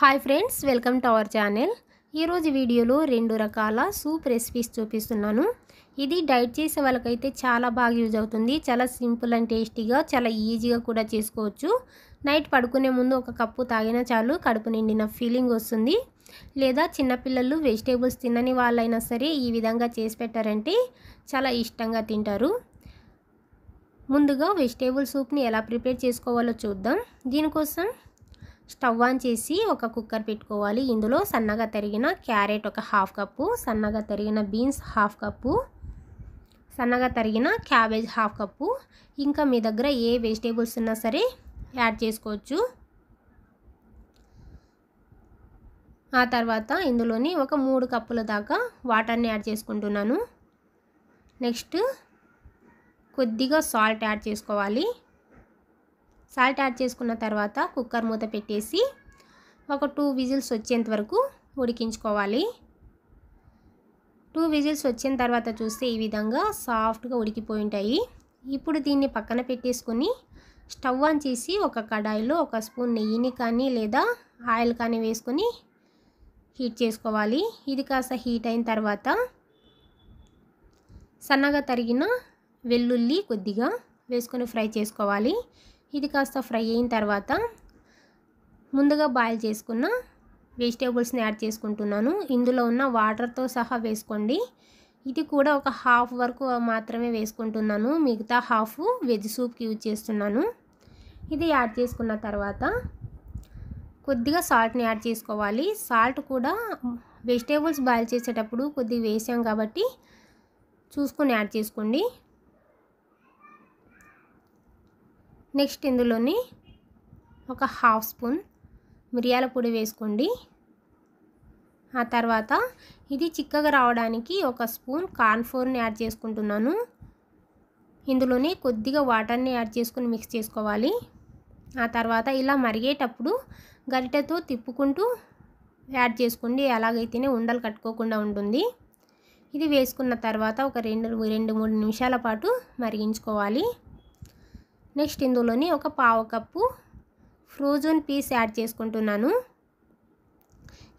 Hi friends welcome to our channel ఈరోజు వీడియోలో రెండు రకాల సూప్ రెసిపీస్ చూపిస్తున్నాను. ఇది డైట్ చేసే వాళ్ళకైతే చాలా బాగా యూజ్ అవుతుంది. చాలా సింపుల్ అండ్ టేస్టీగా చాలా ఈజీగా కూడా చేసుకోవచ్చు. నైట్ పడుకునే ముందు ఒక కప్పు తాగినా చాలు కడుపు నిండిన ఫీలింగ్ వస్తుంది. లేదా చిన్నపిల్లలు వెజిటేబుల్స్ తినని వాళ్ళైనా సరే ఈ విధంగా చేసి పెట్టారంటే చాలా ఇష్టంగా తింటారు. ముందుగా వెజిటేబుల్ సూప్ని ఎలా ప్రిపేర్ చేసుకోవాలో చూద్దాం. దీనికోసం స్టవ్ ఆన్ చేసి ఒక కుక్కర్ పెట్టుకోవాలి. ఇందులో సన్నగా తరిగిన క్యారెట్ ఒక హాఫ్ కప్పు సన్నగా తరిగిన బీన్స్ హాఫ్ కప్పు సన్నగా తరిగిన క్యాబేజ్ హాఫ్ కప్పు. ఇంకా మీ దగ్గర ఏ వెజిటేబుల్స్ ఉన్నా సరే యాడ్ చేసుకోవచ్చు. ఆ తర్వాత ఇందులోని ఒక మూడు కప్పుల దాకా వాటర్ని యాడ్ చేసుకుంటున్నాను. నెక్స్ట్ కొద్దిగా సాల్ట్ యాడ్ చేసుకోవాలి. సాల్ట్ యాడ్ చేసుకున్న తర్వాత కుక్కర్ మూత పెట్టేసి ఒక టూ విజిల్స్ వచ్చేంత వరకు ఉడికించుకోవాలి. టూ విజిల్స్ వచ్చిన తర్వాత చూస్తే ఈ విధంగా సాఫ్ట్గా ఉడికిపోయి ఉంటాయి. ఇప్పుడు దీన్ని పక్కన పెట్టేసుకొని స్టవ్ ఆన్ చేసి ఒక కడాయిలో ఒక స్పూన్ నెయ్యిని కానీ లేదా ఆయిల్ కానీ వేసుకొని హీట్ చేసుకోవాలి. ఇది కాస్త హీట్ అయిన తర్వాత సన్నగా తరిగిన వెల్లుల్లి కొద్దిగా వేసుకొని ఫ్రై చేసుకోవాలి. ఇది కాస్త ఫ్రై అయిన తర్వాత ముందుగా బాయిల్ చేసుకున్న వెజిటేబుల్స్ని యాడ్ చేసుకుంటున్నాను. ఇందులో ఉన్న వాటర్తో సహా వేసుకోండి. ఇది కూడా ఒక హాఫ్ వరకు మాత్రమే వేసుకుంటున్నాను. మిగతా హాఫ్ వెజ్ సూప్కి యూజ్ చేస్తున్నాను. ఇది యాడ్ చేసుకున్న తర్వాత కొద్దిగా సాల్ట్ని యాడ్ చేసుకోవాలి. సాల్ట్ కూడా వెజిటేబుల్స్ బాయిల్ చేసేటప్పుడు కొద్దిగా వేసాం కాబట్టి చూసుకొని యాడ్ చేసుకోండి. నెక్స్ట్ ఇందులోని ఒక హాఫ్ స్పూన్ మిరియాల పొడి వేసుకోండి. ఆ తర్వాత ఇది చిక్కగా రావడానికి ఒక స్పూన్ కార్న్ఫ్లోర్ని యాడ్ చేసుకుంటున్నాను. ఇందులోనే కొద్దిగా వాటర్ని యాడ్ చేసుకుని మిక్స్ చేసుకోవాలి. ఆ తర్వాత ఇలా మరిగేటప్పుడు గరిటెతో తిప్పుకుంటూ యాడ్ చేసుకోండి. అలాగైతేనే ఉండలు కట్టుకోకుండా ఉంటుంది. ఇది వేసుకున్న తర్వాత ఒక రెండు రెండు మూడు నిమిషాల పాటు మరిగించుకోవాలి. నెక్స్ట్ ఇందులోని ఒక పావు కప్పు ఫ్రోజన్ పీస్ యాడ్ చేసుకుంటున్నాను.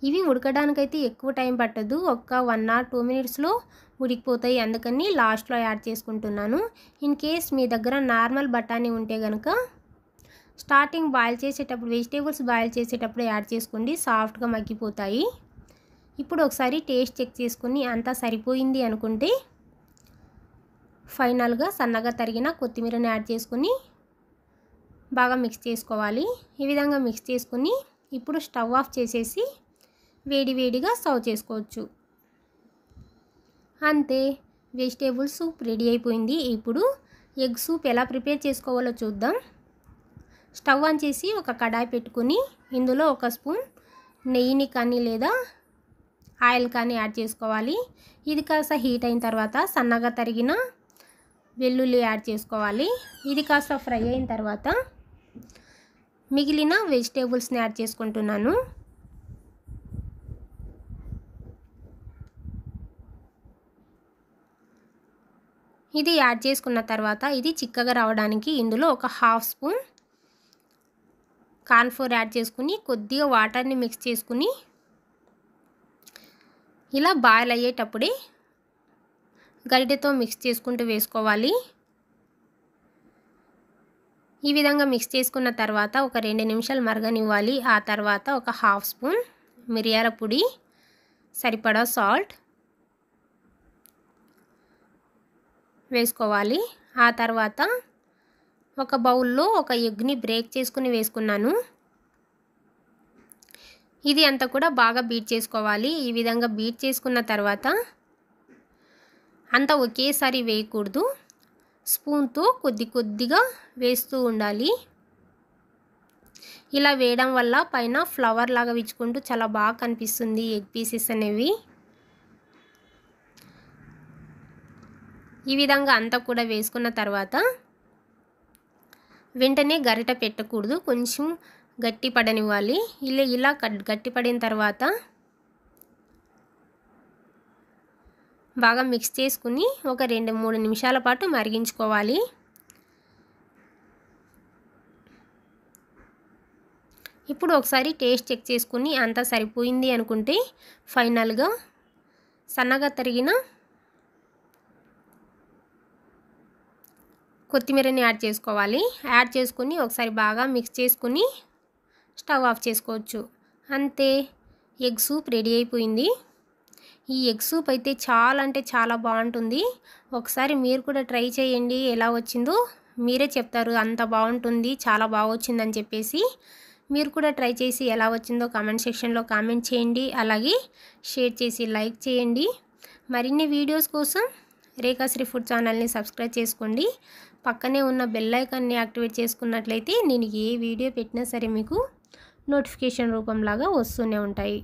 ఇవి ఉడకడానికైతే ఎక్కువ టైం పట్టదు. ఒక్క వన్ ఆర్ టూ మినిట్స్లో ఉడికిపోతాయి. అందుకని లాస్ట్లో యాడ్ చేసుకుంటున్నాను. ఇన్ కేస్ మీ దగ్గర నార్మల్ బఠానీ ఉంటే కనుక స్టార్టింగ్ బాయిల్ చేసేటప్పుడు వెజిటేబుల్స్ బాయిల్ చేసేటప్పుడు యాడ్ చేసుకోండి. సాఫ్ట్గా మగ్గిపోతాయి. ఇప్పుడు ఒకసారి టేస్ట్ చెక్ చేసుకుని అంతా సరిపోయింది అనుకుంటే ఫైనల్గా సన్నగా తరిగిన కొత్తిమీరని యాడ్ చేసుకుని బాగా మిక్స్ చేసుకోవాలి. ఈ విధంగా మిక్స్ చేసుకుని ఇప్పుడు స్టవ్ ఆఫ్ చేసేసి వేడి వేడిగా సర్వ్ చేసుకోవచ్చు. అంతే వెజిటేబుల్ సూప్ రెడీ అయిపోయింది. ఇప్పుడు ఎగ్ సూప్ ఎలా ప్రిపేర్ చేసుకోవాలో చూద్దాం. స్టవ్ ఆన్ చేసి ఒక కడాయి పెట్టుకుని ఇందులో ఒక స్పూన్ నెయ్యిని కానీ లేదా ఆయిల్ కానీ యాడ్ చేసుకోవాలి. ఇది కాస్త హీట్ అయిన తర్వాత సన్నగా తరిగిన వెల్లుల్లి యాడ్ చేసుకోవాలి. ఇది కాస్త ఫ్రై అయిన తర్వాత మిగిలిన వెజిటేబుల్స్ని యాడ్ చేసుకుంటున్నాను. ఇది యాడ్ చేసుకున్న తర్వాత ఇది చిక్కగా రావడానికి ఇందులో ఒక హాఫ్ స్పూన్ కార్న్ఫ్లోర్ యాడ్ చేసుకుని కొద్దిగా వాటర్ని మిక్స్ చేసుకుని ఇలా బాయిల్ అయ్యేటప్పుడే గరిటెతో మిక్స్ చేసుకుంటూ వేసుకోవాలి. ఈ విధంగా మిక్స్ చేసుకున్న తర్వాత ఒక రెండు నిమిషాలు మరగనివ్వాలి. ఆ తర్వాత ఒక హాఫ్ స్పూన్ మిరియాల పొడి సరిపడా సాల్ట్ వేసుకోవాలి. ఆ తర్వాత ఒక బౌల్లో ఒక ఎగ్ని బ్రేక్ చేసుకుని వేసుకున్నాను. ఇది అంతా కూడా బాగా బీట్ చేసుకోవాలి. ఈ విధంగా బీట్ చేసుకున్న తర్వాత అంతా ఒకేసారి వేయకూడదు. స్పూన్తో కొద్ది కొద్దిగా వేస్తూ ఉండాలి. ఇలా వేయడం వల్ల పైన ఫ్లవర్ లాగా విచ్చుకుంటూ చాలా బాగా కనిపిస్తుంది ఎగ్ పీసెస్ అనేవి. ఈ విధంగా అంతా కూడా వేసుకున్న తర్వాత వెంటనే గరిట పెట్టకూడదు. కొంచెం గట్టి పడనివ్వాలి ఇలా ఇలా గట్టి పడిన తర్వాత బాగా మిక్స్ చేసుకుని ఒక రెండు మూడు నిమిషాల పాటు మరిగించుకోవాలి. ఇప్పుడు ఒకసారి టేస్ట్ చెక్ చేసుకుని అంతా సరిపోయింది అనుకుంటే ఫైనల్గా సన్నగా తరిగిన కొత్తిమీరని యాడ్ చేసుకోవాలి. యాడ్ చేసుకుని ఒకసారి బాగా మిక్స్ చేసుకుని స్టవ్ ఆఫ్ చేసుకోవచ్చు. అంతే ఎగ్ సూప్ రెడీ అయిపోయింది. ఈ ఎగ్ సూప్ అయితే చాలా అంటే చాలా బాగుంటుంది. ఒకసారి మీరు కూడా ట్రై చేయండి ఎలా వచ్చిందో. మీరే చెప్తారు అంత బాగుంటుంది చాలా బాగా వచ్చిందని చెప్పేసి. మీరు కూడా ట్రై చేసి ఎలా వచ్చిందో కామెంట్ సెక్షన్లో కామెంట్ చేయండి. అలాగే షేర్ చేసి లైక్ చేయండి. మరిన్ని వీడియోస్ కోసం రేఖాశ్రీ ఫుడ్ ఛానల్ని సబ్స్క్రైబ్ చేసుకోండి. పక్కనే ఉన్న బెల్ ఐకాన్ని యాక్టివేట్ చేసుకున్నట్లయితే నేను ఏ వీడియో పెట్టినా సరే మీకు నోటిఫికేషన్ రూపంలాగా వస్తూనే ఉంటాయి.